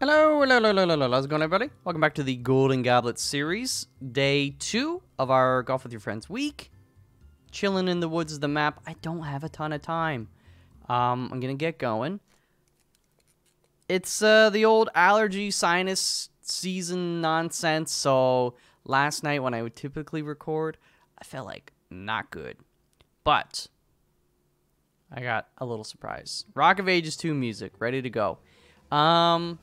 Hello, hello, hello, hello, hello. How's it going, everybody? Welcome back to the Golden Goblet series, day two of our Golf with Your Friends week. Chilling in the woods of the map. I don't have a ton of time. Um, I'm gonna get going. It's uh, the old allergy sinus season nonsense. So last night when I would typically record, I felt like not good, but I got a little surprise. Rock of Ages 2 music ready to go. Um,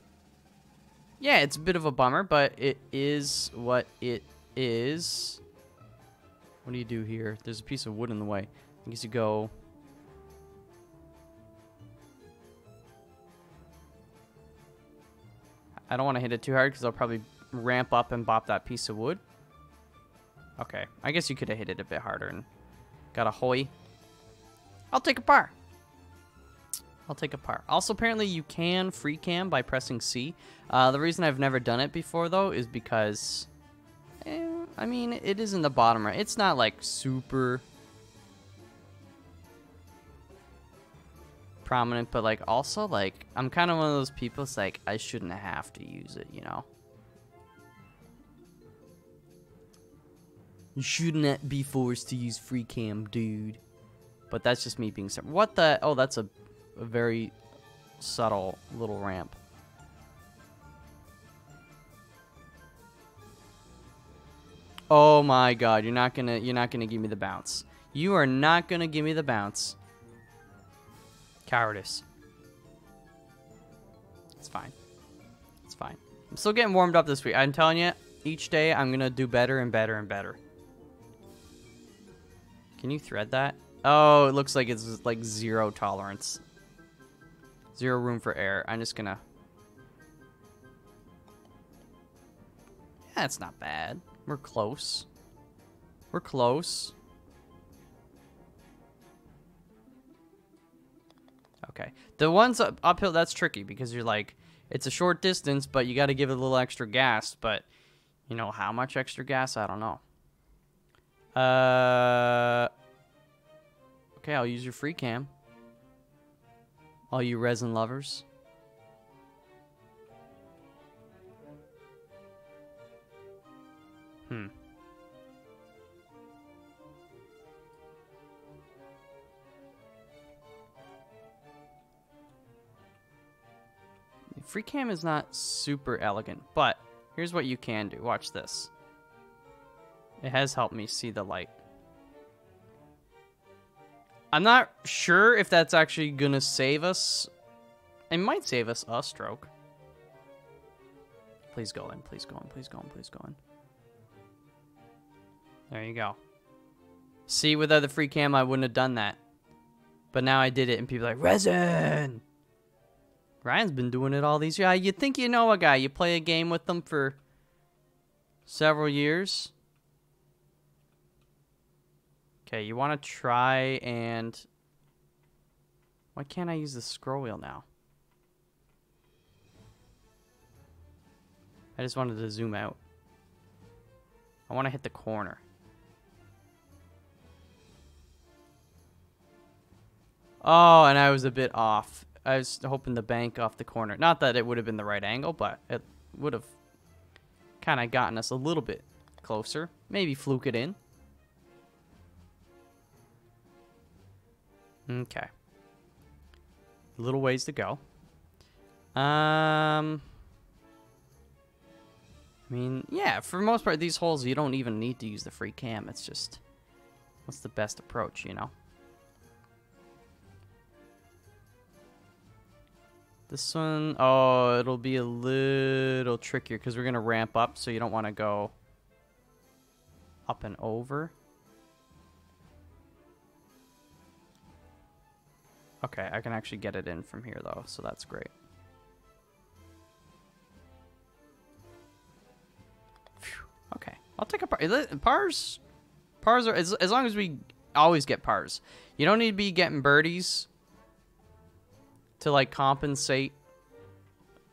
yeah, it's a bit of a bummer, but it is what it is. What do you do here? There's a piece of wood in the way. I guess you go... I don't want to hit it too hard because I'll probably ramp up and bop that piece of wood. Okay, I guess you could have hit it a bit harder and got a hoy. I'll take a par. I'll take a par. Also, apparently you can free cam by pressing C. Uh, the reason I've never done it before, though, is because... Eh, I mean, it is in the bottom right. It's not, like, super... prominent, but, like, also, like, I'm kind of one of those people, it's like, I shouldn't have to use it, you know? You shouldn't be forced to use free cam, dude. But that's just me being... What the... Oh, that's a a very subtle little ramp. Oh my god, you're not gonna you're not gonna give me the bounce. You are not gonna give me the bounce. Cowardice. It's fine. It's fine. I'm still getting warmed up this week. I'm telling you, each day I'm gonna do better and better and better. Can you thread that? Oh, it looks like it's like zero tolerance. Zero room for error. I'm just gonna... That's not bad. We're close. We're close. Okay. The ones up uphill, that's tricky because you're like, it's a short distance, but you got to give it a little extra gas. But, you know, how much extra gas? I don't know. Uh... Okay, I'll use your free cam all you resin lovers. Hmm. Free cam is not super elegant, but here's what you can do. Watch this. It has helped me see the light. I'm not sure if that's actually gonna save us. It might save us a stroke. Please go in, please go in, please go in, please go in. There you go. See, without the free cam, I wouldn't have done that. But now I did it, and people are like, Resin! Ryan's been doing it all these years. Ah, you think you know a guy. You play a game with them for several years. Okay, you want to try and... Why can't I use the scroll wheel now? I just wanted to zoom out. I want to hit the corner. Oh, and I was a bit off. I was hoping the bank off the corner. Not that it would have been the right angle, but it would have kind of gotten us a little bit closer. Maybe fluke it in. Okay. A little ways to go. Um... I mean, yeah, for most part, these holes, you don't even need to use the free cam. It's just, what's the best approach, you know? This one, oh, it'll be a little trickier because we're going to ramp up, so you don't want to go up and over. Okay, I can actually get it in from here though, so that's great. Okay, I'll take a par. Pars, pars are as, as long as we always get pars. You don't need to be getting birdies to like compensate.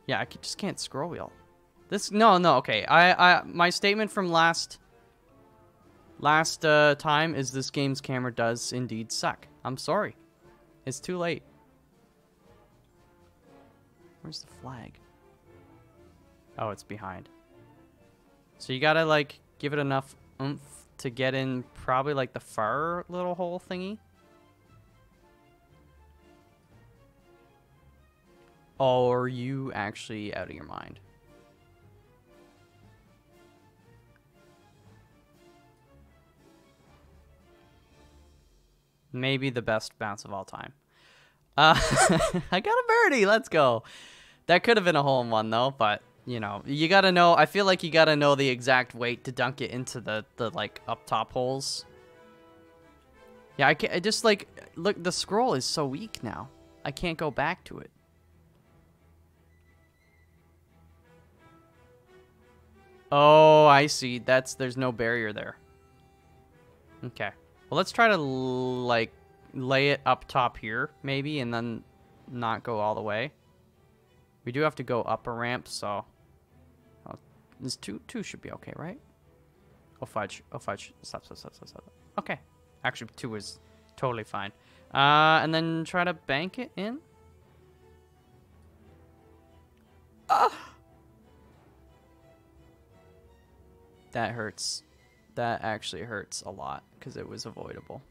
Yeah, I just can't scroll wheel. This no no okay. I I my statement from last last uh, time is this game's camera does indeed suck. I'm sorry. It's too late. Where's the flag? Oh, it's behind. So you gotta, like, give it enough oomph to get in probably, like, the far little hole thingy. Are you actually out of your mind? Maybe the best bounce of all time. Uh, I got a birdie. Let's go. That could have been a hole in one though, but you know, you gotta know. I feel like you gotta know the exact weight to dunk it into the the like up top holes. Yeah, I can't. I just like look. The scroll is so weak now. I can't go back to it. Oh, I see. That's there's no barrier there. Okay. Well, let's try to like lay it up top here, maybe, and then not go all the way. We do have to go up a ramp, so oh, this two two should be okay, right? Oh fudge! Oh fudge! Stop! Stop! Stop! Stop! Stop! Okay, actually two is totally fine. Uh, and then try to bank it in. Ah. That hurts. That actually hurts a lot because it was avoidable.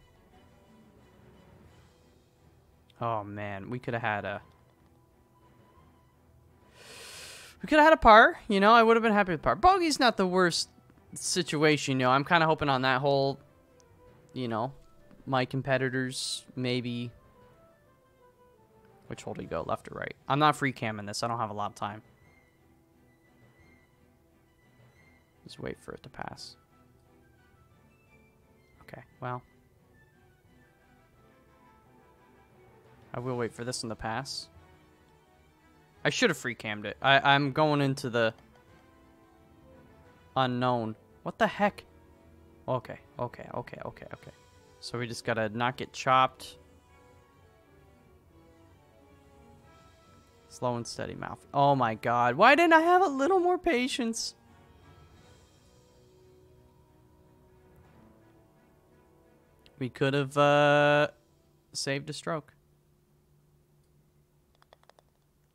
Oh man, we could have had a we could have had a par, you know, I would have been happy with par. Bogey's not the worst situation, you know. I'm kind of hoping on that hole, you know, my competitors maybe which hole do you go, left or right? I'm not free camming this. I don't have a lot of time. Just wait for it to pass. Okay, well. I will wait for this one to pass. I should have free cammed it. I, I'm going into the unknown. What the heck? Okay, okay, okay, okay, okay. So we just gotta not get chopped. Slow and steady mouth. Oh my god. Why didn't I have a little more patience? We could have uh, saved a stroke.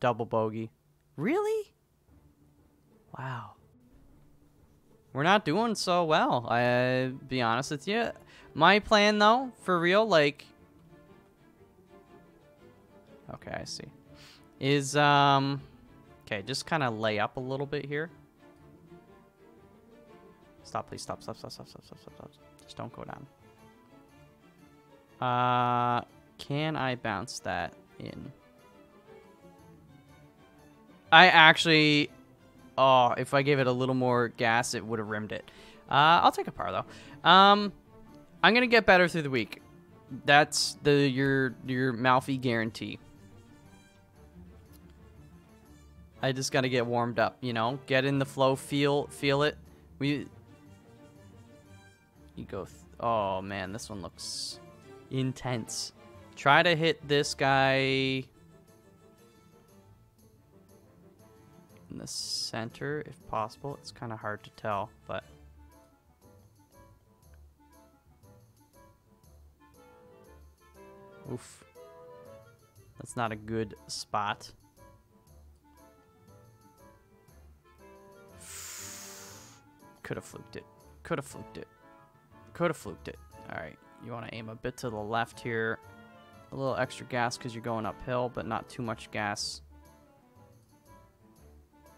Double bogey. Really? Wow. We're not doing so well. I be honest with you. My plan though, for real, like Okay, I see. Is um Okay, just kind of lay up a little bit here. Stop, please. Stop, stop, stop, stop, stop, stop, stop. Just don't go down. Uh, can I bounce that in? I actually... Oh, if I gave it a little more gas, it would have rimmed it. Uh, I'll take a par, though. Um, I'm going to get better through the week. That's the your your Malfi guarantee. I just got to get warmed up, you know? Get in the flow, feel feel it. We... You go... oh, man, this one looks intense. Try to hit this guy in the center if possible. It's kind of hard to tell, but Oof. That's not a good spot. Could have fluked it. Could have fluked it. Could have fluked it. Alright. You want to aim a bit to the left here. A little extra gas because you're going uphill, but not too much gas.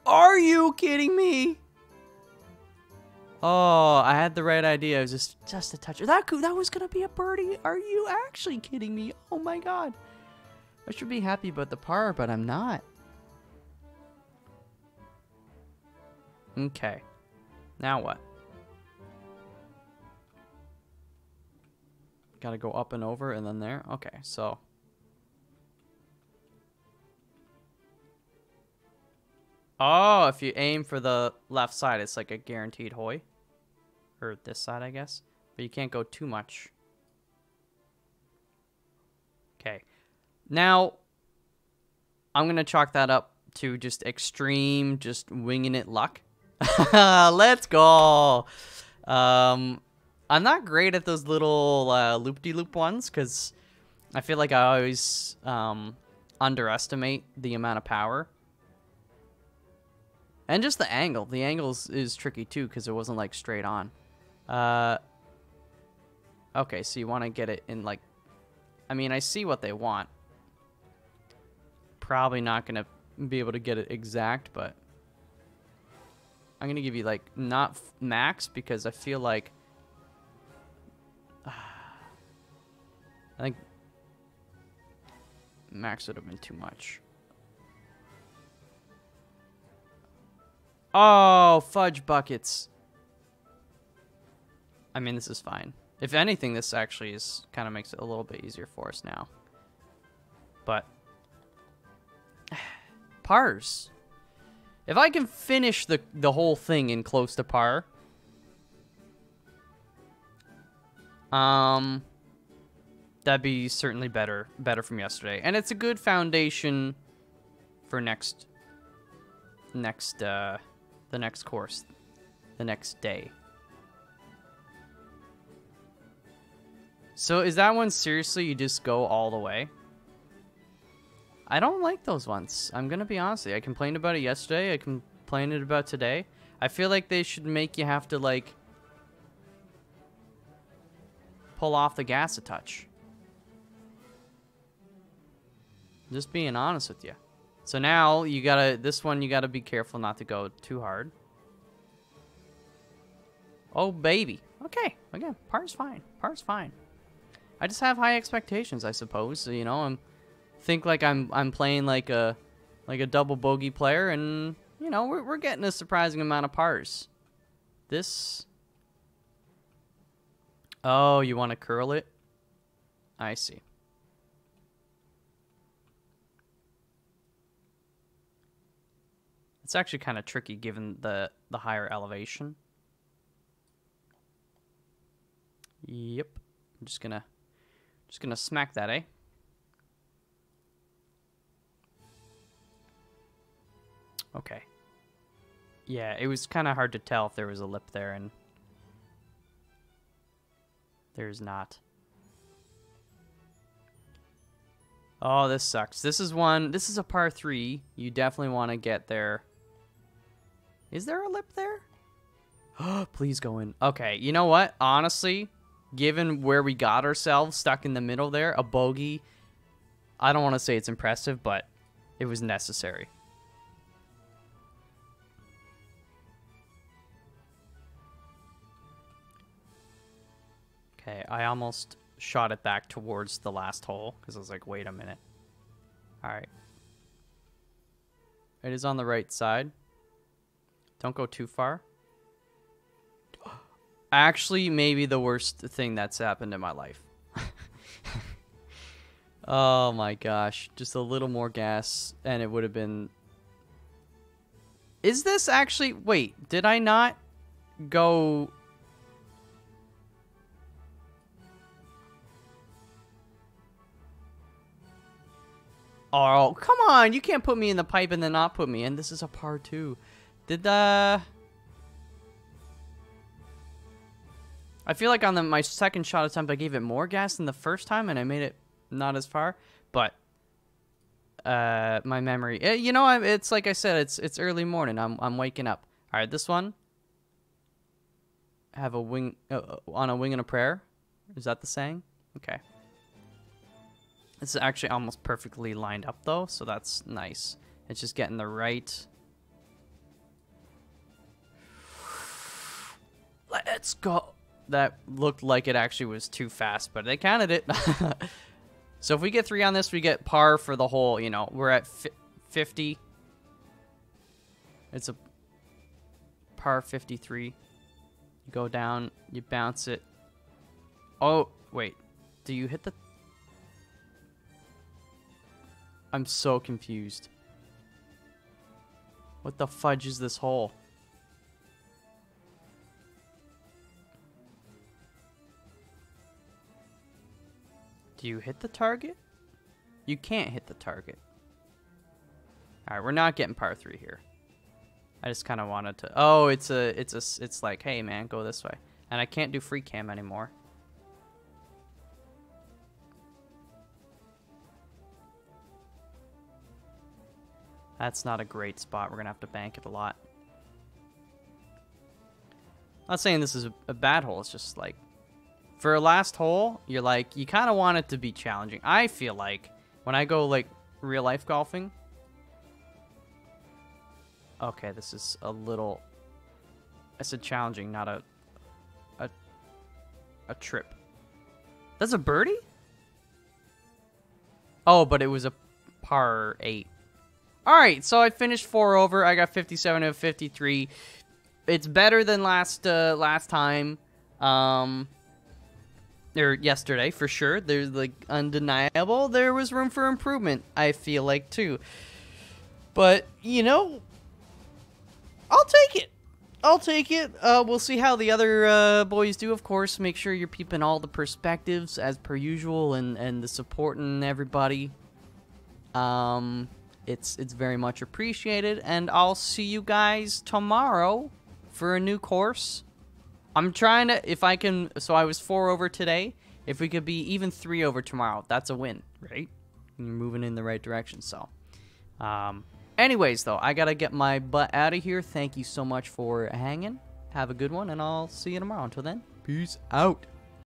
Are you kidding me? Oh, I had the right idea. It was just just a touch. That that was gonna be a birdie. Are you actually kidding me? Oh my god. I should be happy about the par, but I'm not. Okay. Now what? Gotta go up and over and then there. Okay, so. Oh, if you aim for the left side, it's like a guaranteed hoy. Or this side, I guess. But you can't go too much. Okay. Now, I'm going to chalk that up to just extreme, just winging it luck. Let's go. Um, I'm not great at those little uh, loop-de-loop ones because I feel like I always um, underestimate the amount of power. And just the angle. The angle is, tricky too because it wasn't like straight on. Uh, okay, so you want to get it in like... I mean, I see what they want. Probably not going to be able to get it exact, but... I'm going to give you like not max because I feel like... think max would have been too much. Oh, fudge buckets. I mean, this is fine. If anything, this actually is kind of makes it a little bit easier for us now. But pars. If I can finish the the whole thing in close to par, um, that'd be certainly better better from yesterday, and it's a good foundation for next next uh the next course, the next day. So is that one seriously you just go all the way? I don't like those ones. I'm going to be honest I complained about it yesterday. I complained about today. I feel like they should make you have to like pull off the gas a touch. Just being honest with you. So now you gotta, this one you gotta be careful not to go too hard. Oh, baby. Okay, again, par's fine. Par's fine. I just have high expectations, I suppose. So, you know, I'm think like I'm I'm playing like a like a double bogey player, and you know we're we're getting a surprising amount of pars. This. Oh, you want to curl it? I see. It's actually kind of tricky given the, the higher elevation. Yep. I'm just gonna just gonna smack that, eh? Okay. Yeah, it was kind of hard to tell if there was a lip there, and there's not. Oh, this sucks. This is one, this is a par three. You definitely want to get there is there a lip there? Please go in. Okay, you know what? Honestly, given where we got ourselves stuck in the middle there, a bogey, I don't want to say it's impressive, but it was necessary. Okay, I almost shot it back towards the last hole because I was like, wait a minute. All right. It is on the right side. Don't go too far. Actually, maybe the worst thing that's happened in my life. oh my gosh. Just a little more gas and it would have been... Is this actually... Wait, did I not go... Oh, come on. You can't put me in the pipe and then not put me in. This is a par two. Did the... I feel like on the, my second shot attempt I gave it more gas than the first time and I made it not as far, but uh my memory. It, eh, you know, I, it's like I said it's it's early morning. I'm I'm waking up. All right, this one have a wing uh, on a wing and a prayer. Is that the saying? Okay. This is actually almost perfectly lined up though, so that's nice. It's just getting the right Let's go. That looked like it actually was too fast, but they counted it. so if we get three on this, we get par for the whole, you know, we're at 50. It's a par 53. You go down, you bounce it. Oh, wait. Do you hit the... I'm so confused. What the fudge is this hole? Do you hit the target? You can't hit the target. Alright, we're not getting par 3 here. I just kind of wanted to... Oh, it's a... It's a... It's like, hey, man, go this way. And I can't do free cam anymore. That's not a great spot. We're going to have to bank it a lot. Not saying this is a bad hole. It's just like for a last hole, you're like you kind of want it to be challenging. I feel like when I go like real life golfing. Okay, this is a little. I said challenging, not a a a trip. That's a birdie. Oh, but it was a par eight. All right, so I finished four over. I got 57 of 53. It's better than last uh, last time, um, or yesterday for sure. There's like undeniable. There was room for improvement. I feel like too, but you know, I'll take it. I'll take it. Uh, we'll see how the other uh, boys do. Of course, make sure you're peeping all the perspectives as per usual, and and the supporting everybody. Um, it's it's very much appreciated, and I'll see you guys tomorrow for a new course. I'm trying to if I can. So I was four over today. If we could be even three over tomorrow, that's a win, right? You're moving in the right direction. So, um, anyways, though, I gotta get my butt out of here. Thank you so much for hanging. Have a good one, and I'll see you tomorrow. Until then, peace out.